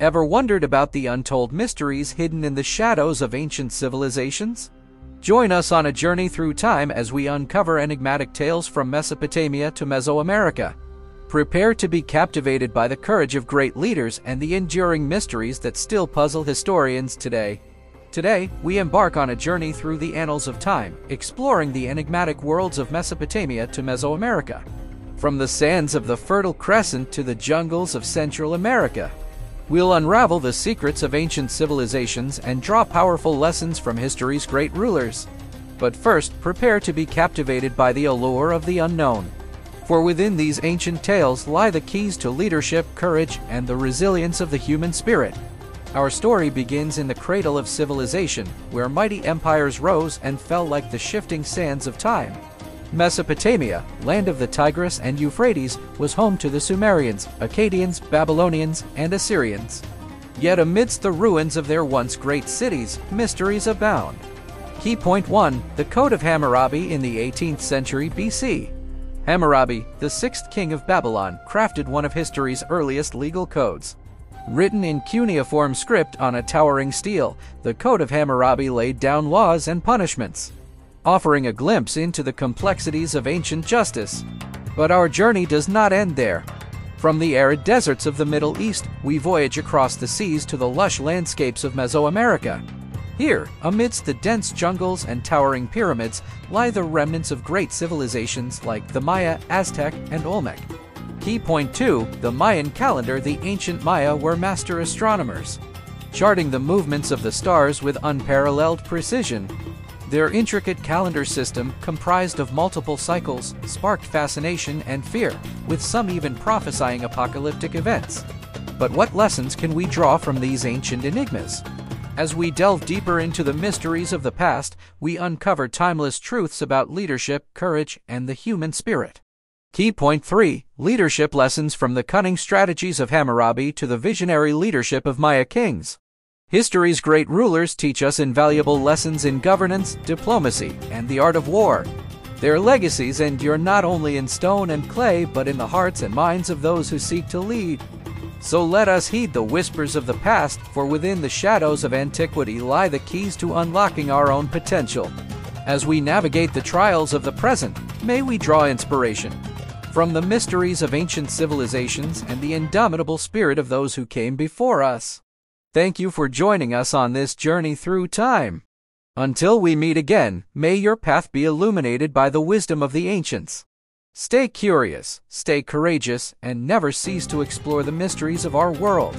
Ever wondered about the untold mysteries hidden in the shadows of ancient civilizations? Join us on a journey through time as we uncover enigmatic tales from Mesopotamia to Mesoamerica. Prepare to be captivated by the courage of great leaders and the enduring mysteries that still puzzle historians today. Today, we embark on a journey through the annals of time, exploring the enigmatic worlds of Mesopotamia to Mesoamerica. From the sands of the Fertile Crescent to the jungles of Central America, We'll unravel the secrets of ancient civilizations and draw powerful lessons from history's great rulers. But first, prepare to be captivated by the allure of the unknown. For within these ancient tales lie the keys to leadership, courage, and the resilience of the human spirit. Our story begins in the cradle of civilization, where mighty empires rose and fell like the shifting sands of time. Mesopotamia, land of the Tigris and Euphrates, was home to the Sumerians, Akkadians, Babylonians, and Assyrians. Yet amidst the ruins of their once great cities, mysteries abound. Key point 1 The Code of Hammurabi in the 18th century BC. Hammurabi, the sixth king of Babylon, crafted one of history's earliest legal codes. Written in cuneiform script on a towering stele, the Code of Hammurabi laid down laws and punishments offering a glimpse into the complexities of ancient justice. But our journey does not end there. From the arid deserts of the Middle East, we voyage across the seas to the lush landscapes of Mesoamerica. Here, amidst the dense jungles and towering pyramids, lie the remnants of great civilizations like the Maya, Aztec, and Olmec. Key point 2 The Mayan calendar The ancient Maya were master astronomers, charting the movements of the stars with unparalleled precision their intricate calendar system, comprised of multiple cycles, sparked fascination and fear, with some even prophesying apocalyptic events. But what lessons can we draw from these ancient enigmas? As we delve deeper into the mysteries of the past, we uncover timeless truths about leadership, courage, and the human spirit. Key point 3 Leadership Lessons from the Cunning Strategies of Hammurabi to the Visionary Leadership of Maya Kings. History's great rulers teach us invaluable lessons in governance, diplomacy, and the art of war. Their legacies endure not only in stone and clay, but in the hearts and minds of those who seek to lead. So let us heed the whispers of the past, for within the shadows of antiquity lie the keys to unlocking our own potential. As we navigate the trials of the present, may we draw inspiration from the mysteries of ancient civilizations and the indomitable spirit of those who came before us. Thank you for joining us on this journey through time. Until we meet again, may your path be illuminated by the wisdom of the ancients. Stay curious, stay courageous, and never cease to explore the mysteries of our world.